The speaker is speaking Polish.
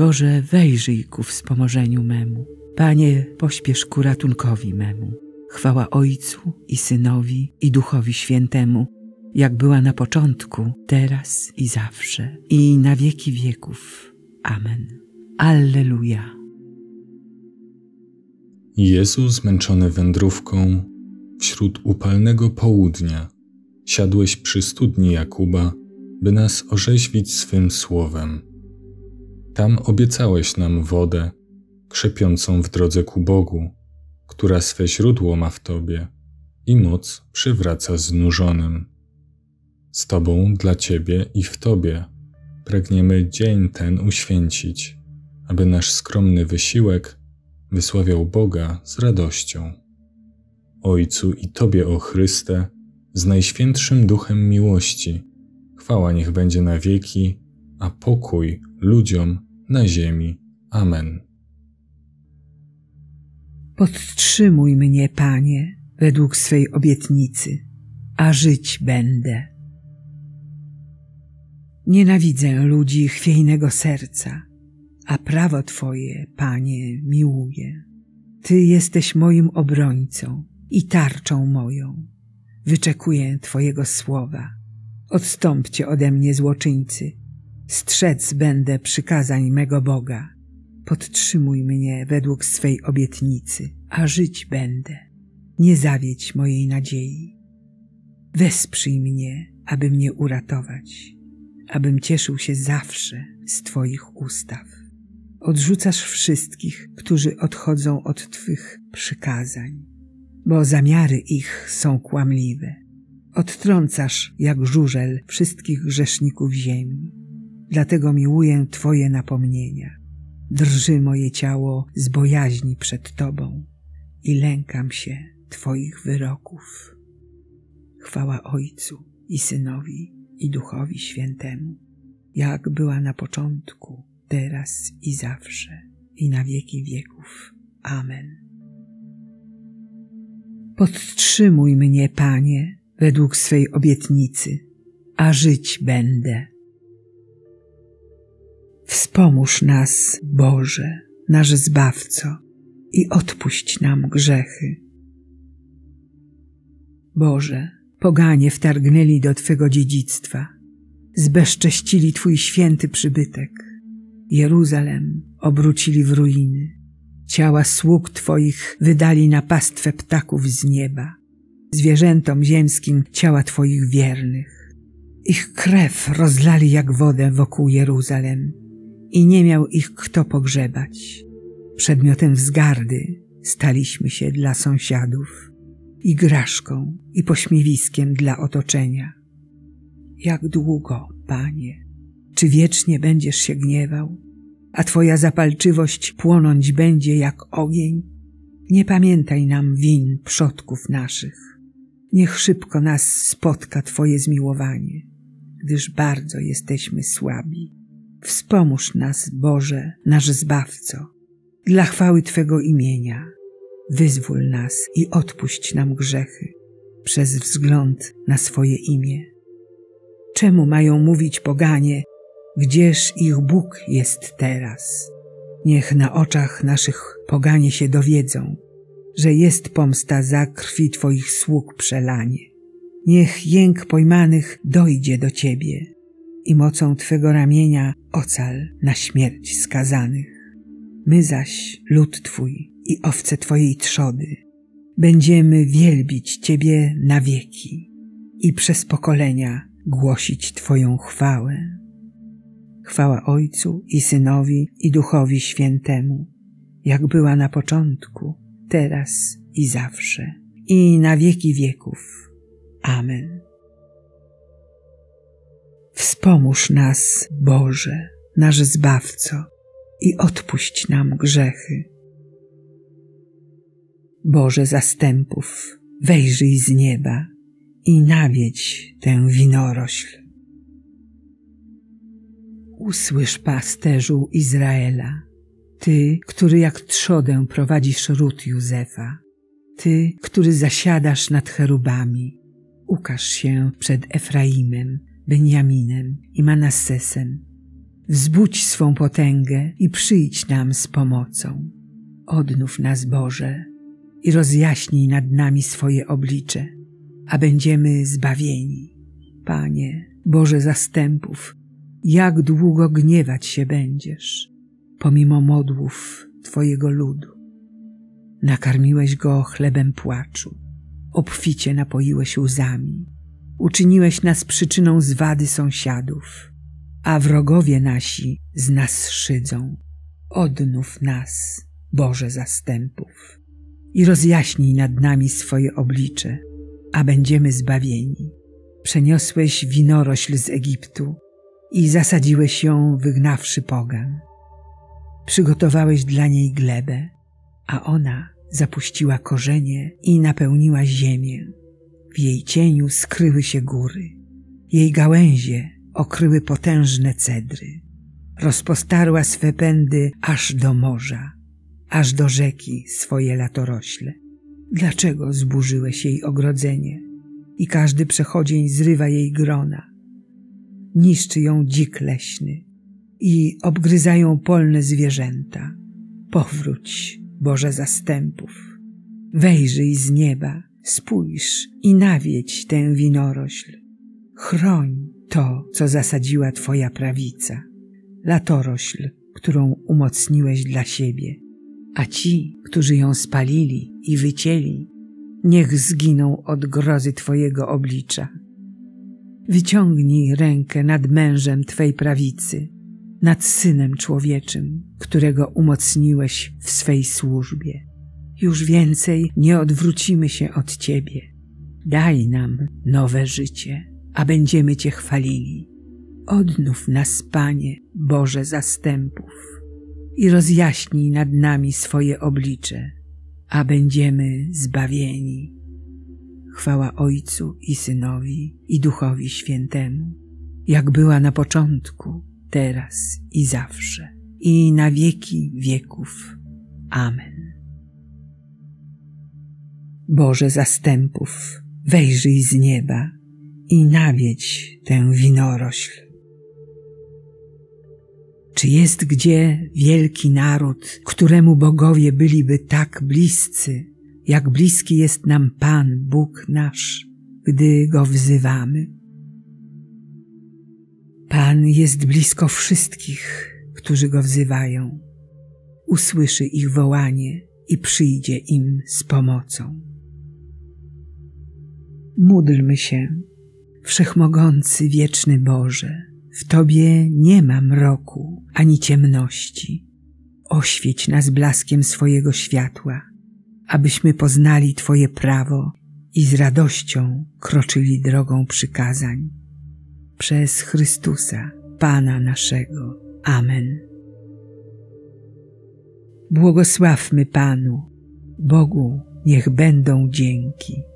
Boże, wejrzyj ku wspomożeniu memu. Panie, pośpiesz ku ratunkowi memu. Chwała Ojcu i Synowi i Duchowi Świętemu, jak była na początku, teraz i zawsze, i na wieki wieków. Amen. Alleluja. Jezu zmęczony wędrówką wśród upalnego południa, siadłeś przy studni Jakuba, by nas orzeźwić swym słowem. Tam obiecałeś nam wodę, krzepiącą w drodze ku Bogu, która swe źródło ma w Tobie i moc przywraca znużonym. Z Tobą, dla Ciebie i w Tobie pragniemy dzień ten uświęcić, aby nasz skromny wysiłek wysławiał Boga z radością. Ojcu i Tobie, o Chryste, z najświętszym duchem miłości, chwała niech będzie na wieki, a pokój ludziom na ziemi. Amen. Podtrzymuj mnie, Panie, według swej obietnicy, a żyć będę. Nienawidzę ludzi chwiejnego serca, a prawo Twoje, Panie, miłuję. Ty jesteś moim obrońcą i tarczą moją. Wyczekuję Twojego słowa. Odstąpcie ode mnie złoczyńcy. Strzec będę przykazań mego Boga. Podtrzymuj mnie według swej obietnicy, a żyć będę. Nie zawiedź mojej nadziei. Wesprzyj mnie, aby mnie uratować, abym cieszył się zawsze z Twoich ustaw. Odrzucasz wszystkich, którzy odchodzą od Twych przykazań, bo zamiary ich są kłamliwe. Odtrącasz jak żużel wszystkich grzeszników ziemi. Dlatego miłuję Twoje napomnienia. Drży moje ciało z bojaźni przed Tobą i lękam się Twoich wyroków. Chwała Ojcu i Synowi i Duchowi Świętemu, jak była na początku, teraz i zawsze, i na wieki wieków. Amen. Podtrzymuj mnie, Panie, według swej obietnicy, a żyć będę. Wspomóż nas, Boże, nasz Zbawco, i odpuść nam grzechy. Boże, poganie wtargnęli do Twego dziedzictwa, zbezcześcili Twój święty przybytek. Jeruzalem obrócili w ruiny. Ciała sług Twoich wydali na pastwę ptaków z nieba, zwierzętom ziemskim ciała Twoich wiernych. Ich krew rozlali jak wodę wokół Jeruzalem i nie miał ich kto pogrzebać. Przedmiotem wzgardy staliśmy się dla sąsiadów, igraszką i pośmiewiskiem dla otoczenia. Jak długo, Panie, czy wiecznie będziesz się gniewał, a Twoja zapalczywość płonąć będzie jak ogień? Nie pamiętaj nam win przodków naszych. Niech szybko nas spotka Twoje zmiłowanie, gdyż bardzo jesteśmy słabi. Wspomóż nas, Boże, nasz Zbawco, dla chwały Twego imienia. Wyzwól nas i odpuść nam grzechy przez wzgląd na swoje imię. Czemu mają mówić poganie, gdzież ich Bóg jest teraz? Niech na oczach naszych poganie się dowiedzą, że jest pomsta za krwi Twoich sług przelanie. Niech jęk pojmanych dojdzie do Ciebie i mocą Twego ramienia ocal na śmierć skazanych. My zaś, lud Twój i owce Twojej trzody, będziemy wielbić Ciebie na wieki i przez pokolenia głosić Twoją chwałę. Chwała Ojcu i Synowi i Duchowi Świętemu, jak była na początku, teraz i zawsze, i na wieki wieków. Amen. Wspomóż nas, Boże, nasz Zbawco, i odpuść nam grzechy. Boże zastępów, wejrzyj z nieba i nawiedź tę winorośl. Usłysz pasterzu Izraela, Ty, który jak trzodę prowadzisz ród Józefa, Ty, który zasiadasz nad cherubami, ukaż się przed Efraimem, Benjaminem i Manassesem. wzbudź swą potęgę i przyjdź nam z pomocą. Odnów nas, Boże, i rozjaśnij nad nami swoje oblicze, a będziemy zbawieni. Panie, Boże zastępów, jak długo gniewać się będziesz, pomimo modłów Twojego ludu. Nakarmiłeś go chlebem płaczu, obficie napoiłeś łzami, uczyniłeś nas przyczyną zwady sąsiadów, a wrogowie nasi z nas szydzą. Odnów nas, Boże zastępów, i rozjaśnij nad nami swoje oblicze, a będziemy zbawieni. Przeniosłeś winorośl z Egiptu i zasadziłeś ją, wygnawszy pogan. Przygotowałeś dla niej glebę, a ona zapuściła korzenie i napełniła ziemię. W jej cieniu skryły się góry. Jej gałęzie okryły potężne cedry. Rozpostarła swe pędy aż do morza, aż do rzeki swoje latorośle. Dlaczego zburzyłeś jej ogrodzenie i każdy przechodzień zrywa jej grona? Niszczy ją dzik leśny i obgryzają polne zwierzęta. Powróć, Boże zastępów. Wejrzyj z nieba, spójrz i nawiedź tę winorośl. Chroń to, co zasadziła Twoja prawica, latorośl, którą umocniłeś dla siebie. A ci, którzy ją spalili i wycięli, niech zginą od grozy Twojego oblicza. Wyciągnij rękę nad mężem Twej prawicy, nad synem człowieczym, którego umocniłeś w swej służbie. Już więcej nie odwrócimy się od Ciebie. Daj nam nowe życie, a będziemy Cię chwalili. Odnów nas, Panie, Boże zastępów i rozjaśnij nad nami swoje oblicze, a będziemy zbawieni. Chwała Ojcu i Synowi i Duchowi Świętemu, jak była na początku, teraz i zawsze, i na wieki wieków. Amen. Boże zastępów, wejrzyj z nieba i nawiedź tę winorośl. Czy jest gdzie wielki naród, któremu bogowie byliby tak bliscy, jak bliski jest nam Pan, Bóg nasz, gdy Go wzywamy? Pan jest blisko wszystkich, którzy Go wzywają. Usłyszy ich wołanie i przyjdzie im z pomocą. Módlmy się, Wszechmogący, wieczny Boże, w Tobie nie ma mroku ani ciemności. Oświeć nas blaskiem swojego światła, abyśmy poznali Twoje prawo i z radością kroczyli drogą przykazań. Przez Chrystusa, Pana naszego. Amen. Błogosławmy Panu, Bogu niech będą dzięki.